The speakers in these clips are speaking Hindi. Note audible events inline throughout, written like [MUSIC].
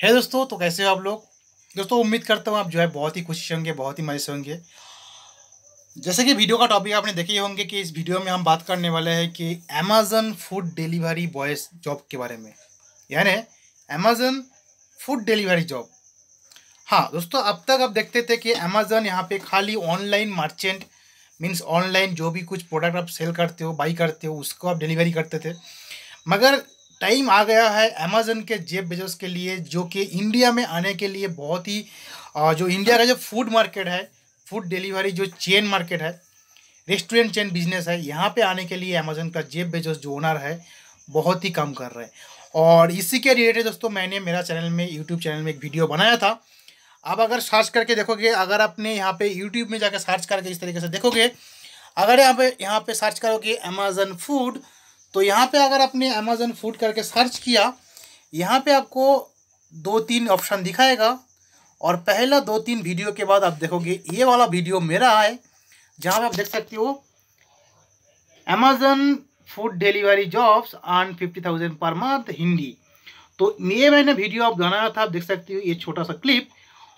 है दोस्तों तो कैसे हो आप लोग? दोस्तों, उम्मीद करता हूँ आप जो है बहुत ही खुशी होंगे, बहुत ही मज़े से होंगे। जैसे कि वीडियो का टॉपिक आपने देखे होंगे कि इस वीडियो में हम बात करने वाले हैं कि Amazon food delivery boys job के बारे में। यानी अमेजन फ़ूड डिलीवरी जॉब हाँ दोस्तों, अब तक आप देखते थे कि अमेजन यहाँ पे खाली ऑनलाइन मर्चेंट मीन्स ऑनलाइन जो भी कुछ प्रोडक्ट आप सेल करते हो बाई करते हो, उसको आप डिलीवरी करते थे। मगर टाइम आ गया है अमेजन के जेब बेजोस के लिए, जो कि इंडिया में आने के लिए बहुत ही जो इंडिया का जो फ़ूड मार्केट है फ़ूड डिलीवरी जो चेन मार्केट है रेस्टोरेंट चेन बिज़नेस है, यहाँ पे आने के लिए अमेजन का जेब बेजोस जो ओनर है, बहुत ही कम कर रहे हैं। और इसी के रिलेटेड दोस्तों, मैंने मेरा चैनल में यूट्यूब चैनल में एक वीडियो बनाया था। आप अगर सर्च करके देखोगे, अगर आपने यहाँ पे यूट्यूब में जाकर सर्च करके इस तरीके से देखोगे, अगर यहाँ पे यहाँ पे सर्च करोगे अमेजन फ़ूड तो यहाँ पे अगर आपने अमेजन फ़ूड करके सर्च किया, यहाँ पे आपको दो तीन ऑप्शन दिखाएगा। और पहला दो तीन वीडियो के बाद आप देखोगे, ये वाला वीडियो मेरा है, जहाँ पे आप देख सकते हो Amazon food delivery jobs on fifty thousand per month Hindi. तो ये मैंने वीडियो आप बनाया था, आप देख सकते हो, ये छोटा सा क्लिप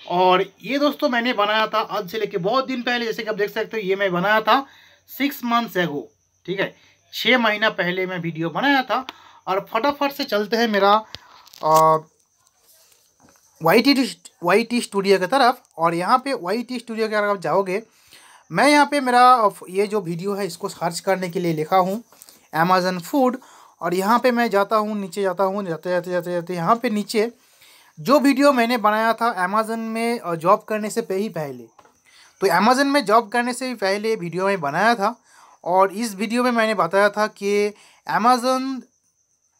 और ये दोस्तों मैंने बनाया था आज से लेके बहुत दिन पहले, जैसे कि आप देख सकते हो, ये मैं बनाया था सिक्स मंथ्स एगो ठीक है? छः महीना पहले मैं वीडियो बनाया था और फटाफट से चलते हैं मेरा Y T Y T studio की तरफ़। और यहाँ पे वाई टी स्टूडियो के अगर आप जाओगे, मैं यहाँ पे मेरा, ये जो वीडियो है इसको सर्च करने के लिए लिखा हूँ अमेज़न फ़ूड और यहाँ पे मैं जाता हूँ, नीचे जाता हूँ, जाते जाते जाते जाते, यहाँ पे नीचे जो वीडियो मैंने बनाया था अमेज़न में जॉब करने से पे ही पहले। तो अमेज़न में जॉब करने से पहले वीडियो मैं बनाया था। और इस वीडियो में मैंने बताया था कि अमेज़न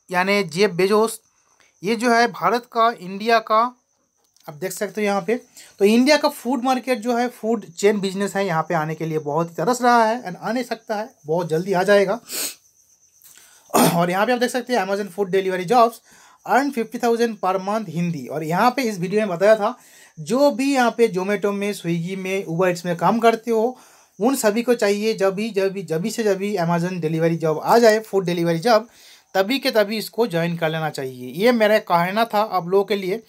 यानी जेब बेजोस, ये जो है भारत का, इंडिया का, आप देख सकते हो यहाँ पे तो इंडिया का फ़ूड मार्केट जो है फ़ूड चेन बिज़नेस है, यहाँ पे आने के लिए बहुत ही तरस रहा है एंड आने सकता है, बहुत जल्दी आ जाएगा। [COUGHS] और यहाँ पे आप देख सकते हैं Amazon food delivery jobs earn fifty thousand per month Hindi. और यहाँ पे इस वीडियो में बताया था, जो भी यहाँ पे जोमेटो में स्विगी में ऊबर इट्स में काम करते हो उन सभी को चाहिए जब भी जब भी जब भी से जब भी अमेजन डिलीवरी जॉब आ जाए फ़ूड डिलीवरी जॉब तभी के तभी इसको ज्वाइन कर लेना चाहिए। ये मेरा कहना था आप लोगों के लिए।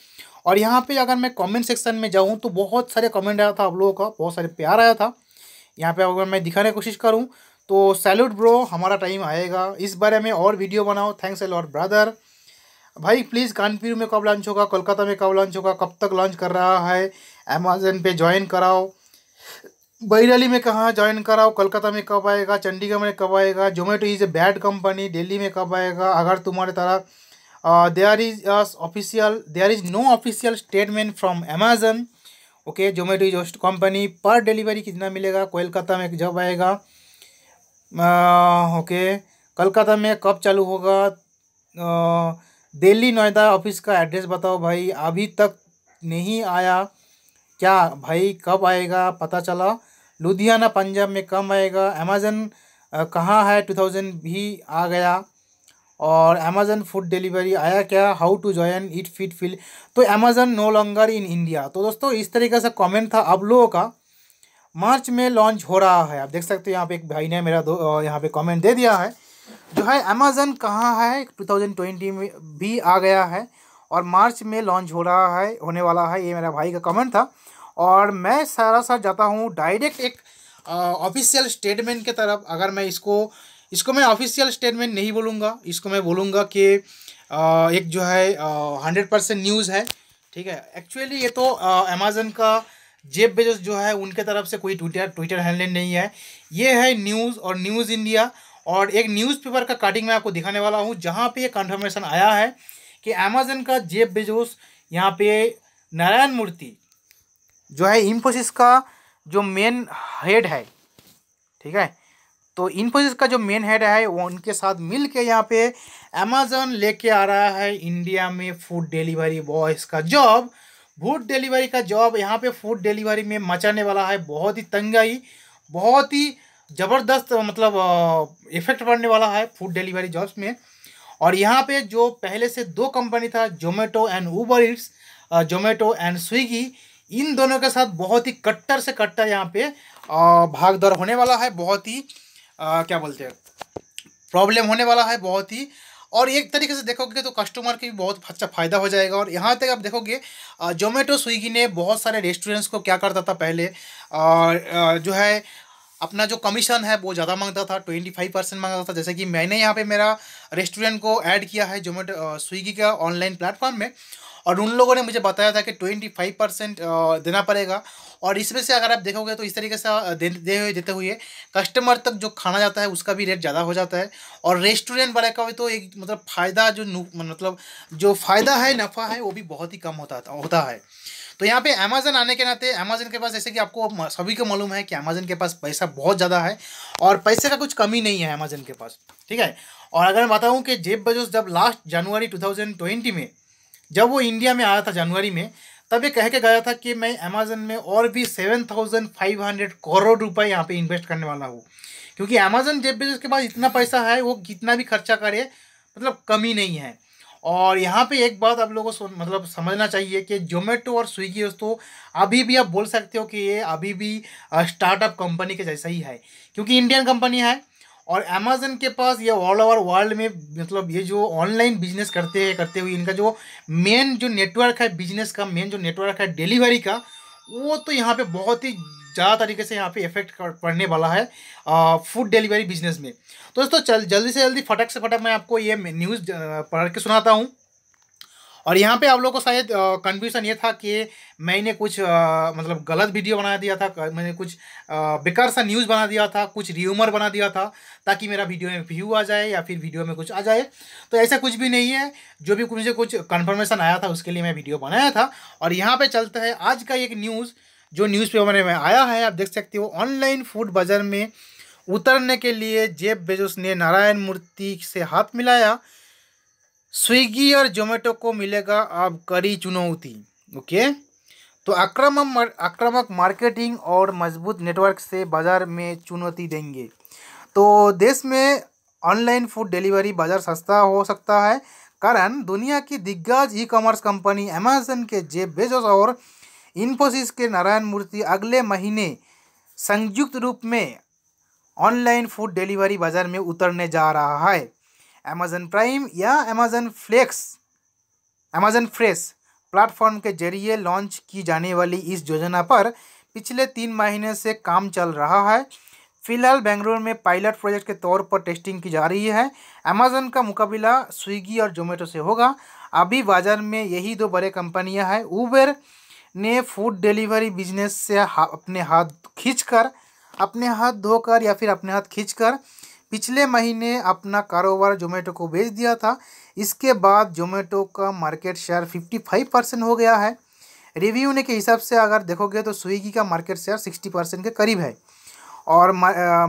और यहाँ पे अगर मैं कमेंट सेक्शन में जाऊँ तो बहुत सारे कमेंट आया था आप लोगों का, बहुत सारे प्यार आया था। यहाँ पे अगर मैं दिखाने की कोशिश करूँ तो सैल्यूट ब्रो हमारा टाइम आएगा। इस बारे में और वीडियो बनाओ। थैंक्स ए लॉर्ड ब्रदर भाई प्लीज़ कानपुर में कब लॉन्च होगा? कोलकाता में कब लॉन्च होगा? कब तक लॉन्च कर रहा है? अमेजन पे ज्वाइन कराओ। बैरली में कहाँ ज्वाइन कराओ कोलकाता में कब आएगा, चंडीगढ़ में कब आएगा Zomato is a bad company Delhi में कब आएगा, अगर तुम्हारे तरह there is official there is no official statement from Amazon okay Zomato is company पर डिलीवरी कितना मिलेगा, कोलकाता में जब आएगा ओके कोलकाता में कब चालू होगा दिल्ली नोएडा ऑफ़िस का एड्रेस बताओ भाई, अभी तक नहीं आया, क्या भाई कब आएगा, पता चला? लुधियाना पंजाब में कम आएगा। अमेज़न कहाँ है? टू थाउज़ेंड भी आ गया। और अमेज़न फ़ूड डिलीवरी आया क्या? How to join it fit feel तो Amazon no longer in India तो दोस्तों, इस तरीके से कमेंट था आप लोगों का। मार्च में लॉन्च हो रहा है। आप देख सकते हो, यहाँ पे एक भाई ने मेरा दो यहाँ पे कमेंट दे दिया है। जो है अमेज़न कहाँ है? 2020 में भी आ गया है। और मार्च में लॉन्च हो रहा है, होने वाला है। ये मेरा भाई का कमेंट था। और मैं सारा सा जाता हूँ डायरेक्ट एक ऑफिशियल स्टेटमेंट के तरफ़। अगर मैं इसको इसको मैं ऑफिशियल स्टेटमेंट नहीं बोलूँगा, इसको मैं बोलूँगा कि एक जो है हंड्रेड परसेंट न्यूज़ है, ठीक है? एक्चुअली ये तो अमेज़न का जेब बेजस जो है, उनके तरफ़ से कोई ट्विटर ट्विटर हैंडल नहीं है। ये है न्यूज़ और न्यूज़ इंडिया और एक न्यूज़पेपर का कटिंग मैं आपको दिखाने वाला हूँ, जहाँ पे ये कन्फर्मेशन आया है कि अमेजन का जेब बेजोस यहाँ पे नारायण मूर्ति जो है इन्फोसिस का जो मेन हेड है, ठीक है? तो इन्फोसिस का जो मेन हेड है, वो उनके साथ मिल के यहाँ पे अमेजन लेके आ रहा है इंडिया में फ़ूड डिलीवरी बॉयज़ का जॉब फ़ूड डिलीवरी का जॉब यहाँ पे फ़ूड डिलीवरी में मचाने वाला है, बहुत ही तंगाई बहुत ही ज़बरदस्त मतलब इफ़ेक्ट पड़ने वाला है फ़ूड डिलीवरी जॉब्स में। और यहाँ पे जो पहले से दो कंपनी था Zomato and Uber eats Zomato and Swiggy इन दोनों के साथ बहुत ही कट्टर से कट्टर यहाँ पे भाग दौड़ होने वाला है बहुत ही आ, क्या बोलते हैं प्रॉब्लम होने वाला है बहुत ही। और एक तरीके से देखोगे तो कस्टमर की भी बहुत अच्छा फ़ायदा हो जाएगा। और यहाँ तक आप देखोगे जोमेटो स्विगी ने बहुत सारे रेस्टोरेंट्स को क्या करता था पहले जो है अपना जो कमीशन है वो ज़्यादा माँगता था ट्वेंटी फाइव परसेंट माँगता था। जैसे कि मैंने यहाँ पे मेरा रेस्टोरेंट को ऐड किया है जोमेटो स्विगी का ऑनलाइन प्लेटफॉर्म में। और उन लोगों ने मुझे बताया था कि ट्वेंटी फाइव परसेंट देना पड़ेगा। और इसमें से अगर आप देखोगे तो इस तरीके से दे, हुए देते हुए कस्टमर तक जो खाना जाता है उसका भी रेट ज़्यादा हो जाता है। और रेस्टोरेंट वाले का भी तो एक मतलब फ़ायदा जो मतलब जो फ़ायदा है नफ़ा है वो भी बहुत ही कम होता होता है। तो यहाँ पे अमेजन आने के नाते अमेजन के पास जैसे कि आपको सभी को मालूम है कि अमेजन के पास पैसा बहुत ज़्यादा है और पैसे का कुछ कमी नहीं है अमेजन के पास ठीक है? और अगर मैं बताऊँ कि जेब बजोस जब लास्ट जनवरी टू में जब वो इंडिया में आया था जनवरी में, तब ये कह के गया था कि मैं अमेजन में और भी seven thousand five hundred crore रुपए यहाँ पे इन्वेस्ट करने वाला हूँ। क्योंकि अमेजन जेब बेजोस के पास इतना पैसा है, वो कितना भी खर्चा करे मतलब कमी नहीं है। और यहाँ पे एक बात आप लोगों को मतलब समझना चाहिए कि जोमेटो और स्विगी दोस्तों, अभी भी आप बोल सकते हो कि ये अभी भी स्टार्टअप कंपनी के जैसा ही है। क्योंकि इंडियन कंपनी है और अमेजन के पास ये ऑल ओवर वर्ल्ड में मतलब ये जो ऑनलाइन बिज़नेस करते हैं, करते हुए इनका जो मेन जो नेटवर्क है बिज़नेस का मेन जो नेटवर्क है डिलीवरी का, वो तो यहाँ पे बहुत ही ज़्यादा तरीके से यहाँ पे इफ़ेक्ट पड़ने वाला है फ़ूड डिलीवरी बिज़नेस में। तो दोस्तों, चल, जल्दी से जल्दी फटक से फटक मैं आपको ये न्यूज़ पढ़ के सुनाता हूँ। और यहाँ पे आप लोगों को शायद कन्फ्यूज़न ये था कि मैंने कुछ आ, मतलब गलत वीडियो बना दिया था मैंने कुछ बेकार सा न्यूज़ बना दिया था कुछ र्यूमर बना दिया था ताकि मेरा वीडियो में व्यू आ जाए या फिर वीडियो में कुछ आ जाए। तो ऐसा कुछ भी नहीं है। जो भी मुझे कुछ कन्फर्मेशन आया था उसके लिए मैं वीडियो बनाया था। और यहाँ पर चलता है आज का एक न्यूज़ जो न्यूज़ पेपर में आया है आप देख सकते हो। ऑनलाइन फ़ूड बाज़ार में उतरने के लिए जेब बेजोस ने नारायण मूर्ति से हाथ मिलाया। स्विगी और जोमेटो को मिलेगा अब कड़ी चुनौती, ओके? तो आक्रामक आक्रामक मार्केटिंग और मज़बूत नेटवर्क से बाज़ार में चुनौती देंगे। तो देश में ऑनलाइन फ़ूड डिलीवरी बाज़ार सस्ता हो सकता है, कारण दुनिया की दिग्गज ई कॉमर्स कंपनी अमेजन के जेब बेजोस और इन्फोसिस के नारायण मूर्ति अगले महीने संयुक्त रूप में ऑनलाइन फ़ूड डिलीवरी बाज़ार में उतरने जा रहा है। अमेजन प्राइम या Amazon Flex Amazon Fresh platform के ज़रिए लॉन्च की जाने वाली इस योजना पर पिछले तीन महीने से काम चल रहा है। फ़िलहाल बेंगलुरु में पायलट प्रोजेक्ट के तौर पर टेस्टिंग की जा रही है। अमेजन का मुकाबला स्विगी और जोमेटो से होगा। अभी बाज़ार में यही दो बड़े कंपनियाँ हैं। उबेर ने फ़ूड डिलीवरी बिज़नेस से हा, अपने हाथ खींचकर अपने हाथ धोकर या फिर अपने हाथ खींचकर पिछले महीने अपना कारोबार जोमेटो को बेच दिया था। इसके बाद जोमेटो का market share fifty five percent हो गया है। रिव्यू ने के हिसाब से अगर देखोगे तो स्विगी का मार्केट शेयर सिक्सटी परसेंट के करीब है। और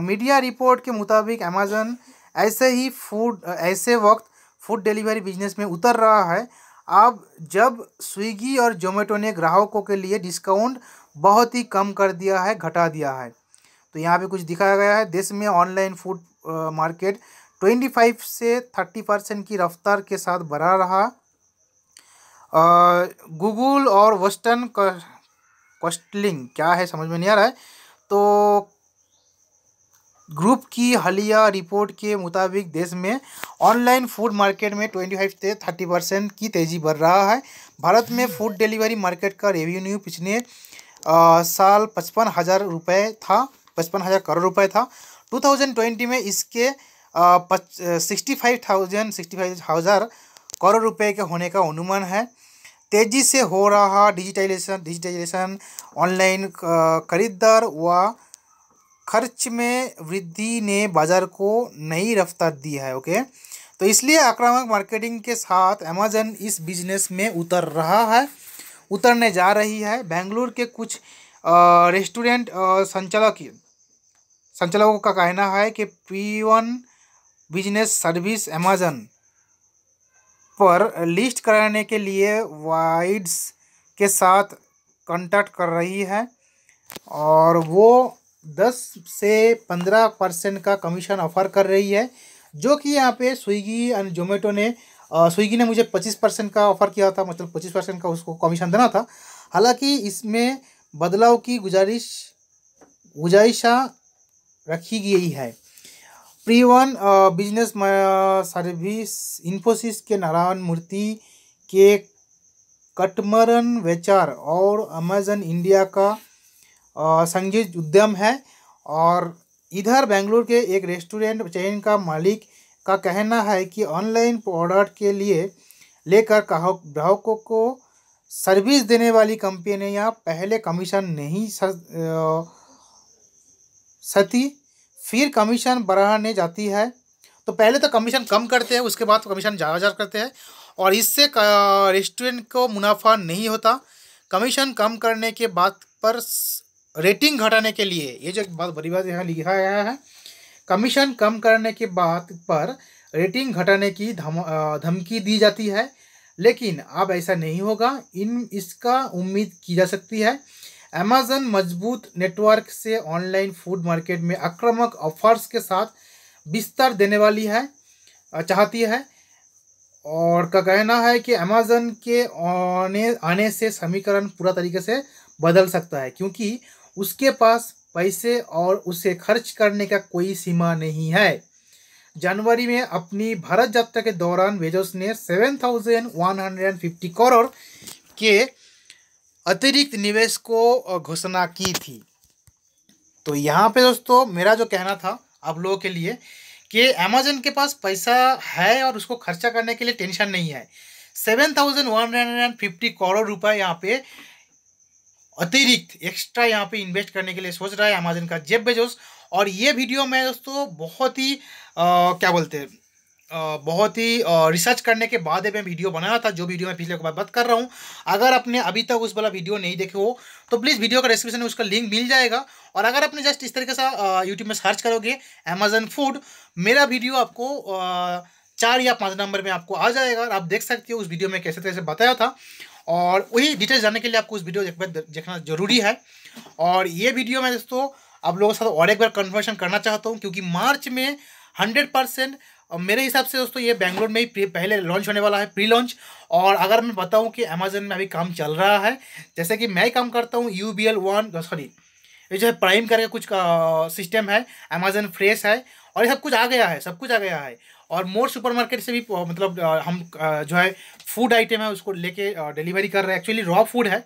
मीडिया रिपोर्ट के मुताबिक अमेजन ऐसे ही फ़ूड ऐसे वक्त फ़ूड डिलीवरी बिज़नेस में उतर रहा है। अब जब स्विगी और जोमेटो ने ग्राहकों के लिए डिस्काउंट बहुत ही कम कर दिया है, घटा दिया है। तो यहाँ पे कुछ दिखाया गया है। देश में online food market twenty five से थर्टी परसेंट की रफ्तार के साथ बढ़ा रहा। गूगल और वेस्टर्न कॉस्टलिंग क्या है समझ में नहीं आ रहा है? तो ग्रुप की हालिया रिपोर्ट के मुताबिक देश में ऑनलाइन फ़ूड मार्केट में ट्वेंटी फाइव से थर्टी परसेंट की तेज़ी बढ़ रहा है। भारत में फ़ूड डिलीवरी मार्केट का रेवेन्यू पिछले आ, साल पचपन हज़ार रुपये था पचपन हज़ार करोड़ रुपए था। टू थाउज़ेंड ट्वेंटी में इसके sixty five thousand sixty five हज़ार करोड़ रुपए के होने का अनुमान है। तेज़ी से हो रहा डिजिटाइजेशन डिजिटाइजेशन ऑनलाइन खरीदार व खर्च में वृद्धि ने बाज़ार को नई रफ्तार दी है, ओके? तो इसलिए आक्रामक मार्केटिंग के साथ अमेजन इस बिज़नेस में उतर रहा है, उतरने जा रही है। बेंगलुरु के कुछ रेस्टोरेंट संचालक संचालकों का कहना है कि P one business service Amazon पर लिस्ट कराने के लिए वाइड्स के साथ कांटेक्ट कर रही है और वो दस से पंद्रह परसेंट का कमीशन ऑफ़र कर रही है, जो कि यहाँ पे स्विगी एंड जोमेटो ने स्विगी ने मुझे पच्चीस परसेंट का ऑफ़र किया था मतलब पच्चीस परसेंट का उसको कमीशन देना था। हालाँकि इसमें बदलाव की गुजारिश, गुजारिशा रखी गई है। Pre one business service Infosys के नारायण मूर्ति के कटमरन वेचार और अमेजन इंडिया का संगीत उद्यम है और इधर बेंगलुरु के एक रेस्टोरेंट चेन का मालिक का कहना है कि ऑनलाइन प्रोडक्ट के लिए लेकर ग्राहकों को सर्विस देने वाली कंपनियाँ पहले कमीशन नहीं सती फिर कमीशन बढ़ाने जाती है। तो पहले तो कमीशन कम करते हैं, उसके बाद कमीशन ज़्यादा ज़्यादा करते हैं और इससे रेस्टोरेंट को मुनाफा नहीं होता। कमीशन कम करने के बाद पर रेटिंग घटाने के लिए, ये जो बहुत बड़ी बात यहाँ लिखा गया है, कमीशन कम करने के बाद पर रेटिंग घटाने की धम धमकी दी जाती है। लेकिन अब ऐसा नहीं होगा, इन, इसका उम्मीद की जा सकती है अमेजन मज़बूत नेटवर्क से ऑनलाइन फ़ूड मार्केट में आक्रामक ऑफर्स के साथ विस्तार देने वाली है, चाहती है। और का कहना है कि अमेजन के आने आने से समीकरण पूरा तरीके से बदल सकता है, क्योंकि उसके पास पैसे और उसे खर्च करने का कोई सीमा नहीं है। जनवरी में अपनी भारत यात्रा के दौरान वेजोस ने seven thousand one hundred and fifty crore के अतिरिक्त निवेश को घोषणा की थी। तो यहाँ पे दोस्तों मेरा जो कहना था आप लोगों के लिए कि अमेजन के पास पैसा है और उसको खर्चा करने के लिए टेंशन नहीं है। Seven thousand one hundred and fifty crore रुपए यहाँ पे अतिरिक्त एक्स्ट्रा यहाँ पे इन्वेस्ट करने के लिए सोच रहा है अमेजन का जेब बेजोस। और ये वीडियो मैं दोस्तों बहुत ही आ, क्या बोलते हैं बहुत ही रिसर्च करने के बाद मैं वीडियो बनाया था, जो वीडियो मैं पिछले बाद बात कर रहा हूँ। अगर आपने अभी तक उस वाला वीडियो नहीं देखे हो तो प्लीज़ वीडियो का डिस्क्रिप्शन में उसका लिंक मिल जाएगा। और अगर आपने जस्ट इस तरीके से यूट्यूब में सर्च करोगे अमेजन फ़ूड मेरा वीडियो आपको चार या पाँच नंबर में आपको आ जाएगा और आप देख सकते हो उस वीडियो में कैसे कैसे बताया था। और वही डिटेल्स जानने के लिए आपको उस वीडियो एक बार देखना ज़रूरी है। और ये वीडियो मैं दोस्तों, आप लोगों के साथ और एक बार कन्फर्मेशन करना चाहता हूँ, क्योंकि मार्च में हंड्रेड परसेंट और मेरे हिसाब से दोस्तों, ये बैंगलोर में ही पहले लॉन्च होने वाला है प्री लॉन्च और अगर मैं बताऊँ कि अमेजन में अभी काम चल रहा है, जैसे कि मैं काम करता हूँ U B L one sorry ये जो है प्राइम करके कुछ सिस्टम है अमेजन फ्रेश है, और ये सब कुछ आ गया है, सब कुछ आ गया है। और मोर सुपरमार्केट से भी मतलब हम जो है फ़ूड आइटम है उसको लेके डिलीवरी कर रहे हैं। एक्चुअली रॉ फ़ूड है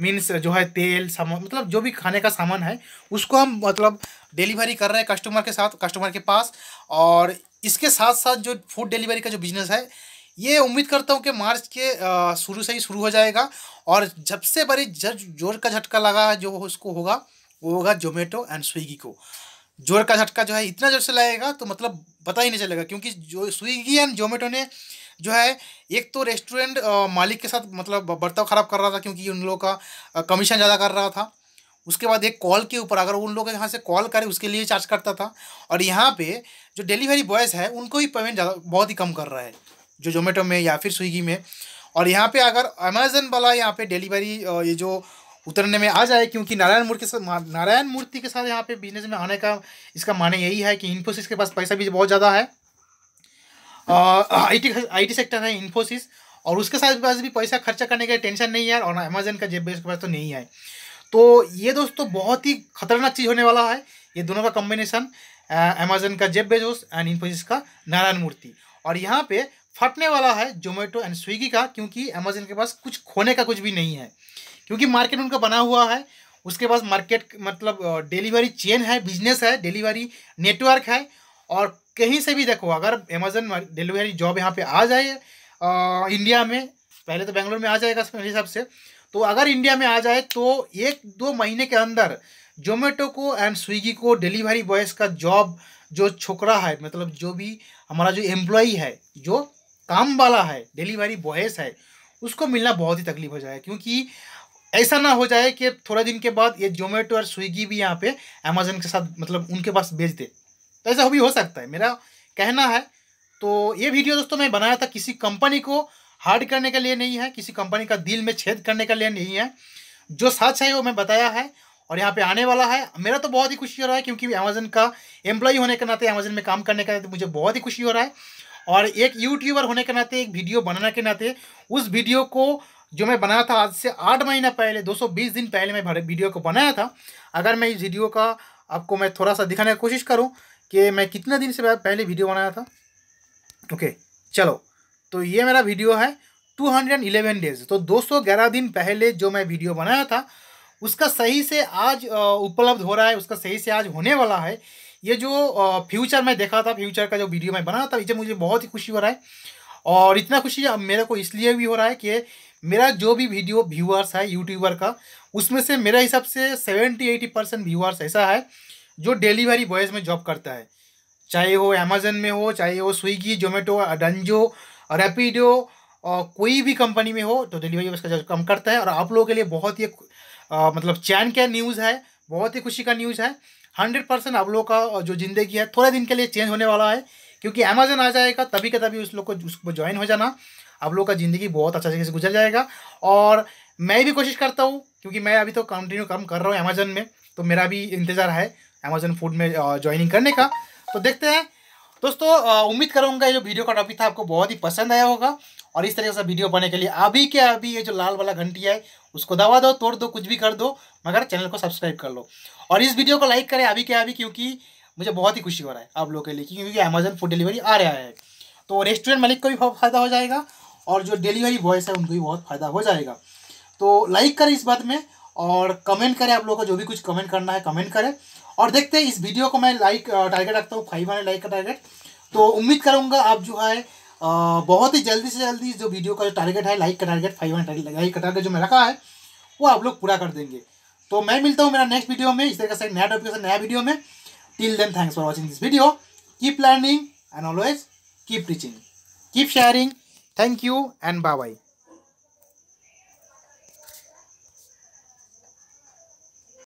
मीन्स जो है तेल सामान मतलब जो भी खाने का सामान है, उसको हम मतलब डिलीवरी कर रहे हैं कस्टमर के साथ कस्टमर के पास। और इसके साथ साथ जो फ़ूड डिलीवरी का जो बिज़नेस है, ये उम्मीद करता हूँ कि मार्च के शुरू से ही शुरू हो जाएगा। और जब से बड़ी ज़ोर का झटका लगा है, जो उसको होगा, वो होगा जोमेटो एंड स्विगी को। ज़ोर का झटका जो है इतना ज़ोर से लगेगा तो मतलब पता ही नहीं चलेगा, क्योंकि जो स्विगी एंड जोमेटो ने जो है, एक तो रेस्टोरेंट मालिक के साथ मतलब बर्ताव ख़राब कर रहा था क्योंकि उन लोगों का कमीशन ज़्यादा कर रहा था। उसके बाद एक कॉल के ऊपर अगर उन लोग यहाँ से कॉल करें, उसके लिए चार्ज करता था। और यहाँ पे जो डिलीवरी बॉयज़ है, उनको ही पेमेंट ज़्यादा, बहुत ही कम कर रहा है, जो जोमेटो में या फिर स्विगी में। और यहाँ पे अगर अमेजन वाला यहाँ पे डिलीवरी ये जो उतरने में आ जाए, क्योंकि नारायण मूर्ति के साथ नारायण मूर्ति के साथ यहाँ पे बिज़नेस में आने का, इसका माने यही है कि इन्फोसिस के पास पैसा भी बहुत ज़्यादा है। आई टी सेक्टर है इन्फोसिस और उसके साथ पास भी पैसा खर्चा करने का टेंशन नहीं है और अमेजन का जेब बेस के पास तो नहीं है तो ये दोस्तों बहुत ही खतरनाक चीज़ होने वाला है, ये दोनों का कॉम्बिनेशन अमेजन का जेब बेजोस एंड इन्फोसिस का नारायण मूर्ति। और यहाँ पे फटने वाला है जोमेटो एंड स्विगी का, क्योंकि अमेजन के पास कुछ खोने का कुछ भी नहीं है। क्योंकि मार्केट उनका बना हुआ है, उसके पास मार्केट मतलब डिलीवरी चेन है बिज़नेस है डिलीवरी नेटवर्क है और कहीं से भी देखो अगर अमेजन डिलीवरी जॉब यहाँ पे आ जाए आ, इंडिया में पहले तो बेंगलोर में आ जाएगा मेरे हिसाब से तो अगर इंडिया में आ जाए तो एक दो महीने के अंदर जोमेटो को एंड स्विगी को डिलीवरी बॉयज़ का जॉब जो छोकरा है मतलब जो भी हमारा जो एम्प्लॉई है जो काम वाला है डिलीवरी बॉयज़ है उसको मिलना बहुत ही तकलीफ़ हो जाए। क्योंकि ऐसा ना हो जाए कि थोड़ा दिन के बाद ये जोमेटो और स्विगी भी यहाँ पे अमेजन के साथ मतलब उनके पास भेज दे। तो ऐसा भी हो सकता है। मेरा कहना है तो ये वीडियो दोस्तों मैं बनाया था किसी कंपनी को हार्ड करने के लिए नहीं है, किसी कंपनी का दिल में छेद करने के लिए नहीं है। जो सच है वो मैं बताया है और यहाँ पे आने वाला है। मेरा तो बहुत ही खुशी हो रहा है क्योंकि अमेजन का एम्प्लॉय होने के नाते अमेजन में काम करने के नाते मुझे बहुत ही खुशी हो रहा है। और एक यूट्यूबर होने के नाते, एक वीडियो बनाने के नाते, उस वीडियो को जो मैं बनाया था आज से आठ महीना पहले 220 दिन पहले मैं वीडियो को बनाया था। अगर मैं इस वीडियो का आपको मैं थोड़ा सा दिखाने की कोशिश करूँ कि मैं कितना दिन से पहले वीडियो बनाया था। ओके, चलो तो ये मेरा वीडियो है टू हंड्रेड इलेवन डेज़ तो दो सौ ग्यारह दिन पहले जो मैं वीडियो बनाया था, उसका सही से आज उपलब्ध हो रहा है, उसका सही से आज होने वाला है। ये जो फ्यूचर में देखा था फ्यूचर का जो वीडियो मैं बनाया था इसे मुझे बहुत ही खुशी हो रहा है। और इतना खुशी अब मेरे को इसलिए भी हो रहा है कि मेरा जो भी वीडियो व्यूअर्स है यूट्यूबर का, उसमें से मेरे हिसाब से सेवेंटी एटी परसेंट व्यूअर्स ऐसा है। जो डिलीवरी बॉयज़ में जॉब करता है। चाहे वो अमेजन में हो, चाहे वो स्विगी जोमेटो डंजो रैपिडो कोई भी कंपनी में हो तो डिलीवरी बॉयज़ का जॉब कम करता है। और आप लोगों के लिए बहुत ही मतलब चैन क्या न्यूज़ है, बहुत ही खुशी का न्यूज़ है। हंड्रेड परसेंट आप लोगों का जो ज़िंदगी है, थोड़े दिन के लिए चेंज होने वाला है। क्योंकि अमेजन आ जाएगा, तभी का तभी उस लोग को उसको ज्वाइन हो जाना। आप लोग का ज़िंदगी बहुत अच्छा तरीके से गुजर जाएगा। और मैं भी कोशिश करता हूँ, क्योंकि मैं अभी तो कंटिन्यू काम कर रहा हूँ अमेजन में तो मेरा भी इंतज़ार है। अमेजन फ़ूड में ज्वाइनिंग करने का। तो देखते हैं। दोस्तों उम्मीद करूँगा ये जो वीडियो का टॉपिक था, आपको बहुत ही पसंद आया होगा। और इस तरीके से वीडियो बनने के लिए अभी के अभी ये जो लाल वाला घंटी है, उसको दबा दो, तोड़ दो, कुछ भी कर दो, मगर चैनल को सब्सक्राइब कर लो। और इस वीडियो को लाइक करें अभी के अभी, क्योंकि मुझे बहुत ही खुशी हो रहा है आप लोगों के लिए, क्योंकि अमेजन फ़ूड डिलीवरी आ रहा है। तो रेस्टोरेंट मालिक को भी बहुत फ़ायदा हो जाएगा, और जो डिलीवरी बॉयस है, उनको भी बहुत फ़ायदा हो जाएगा। तो लाइक करें इस बात में, और कमेंट करें आप लोगों को, जो भी कुछ कमेंट करना है कमेंट करें। और देखते हैं इस वीडियो को मैं लाइक टारगेट रखता हूँ फाइव हंड्रेड लाइक का टारगेट तो उम्मीद करूँगा आप जो है बहुत ही जल्दी से जल्दी जो वीडियो का जो टारगेट है लाइक का टारगेट फाइव हंड्रेड लाइक का टारगेट जो मैं रखा है, वो आप लोग पूरा कर देंगे। तो मैं मिलता हूँ मेरा नेक्स्ट वीडियो में, इस तरीके से नया टॉपिक नया वीडियो में। Till then thanks for watching this video keep learning and always keep teaching keep sharing thank you and bye bye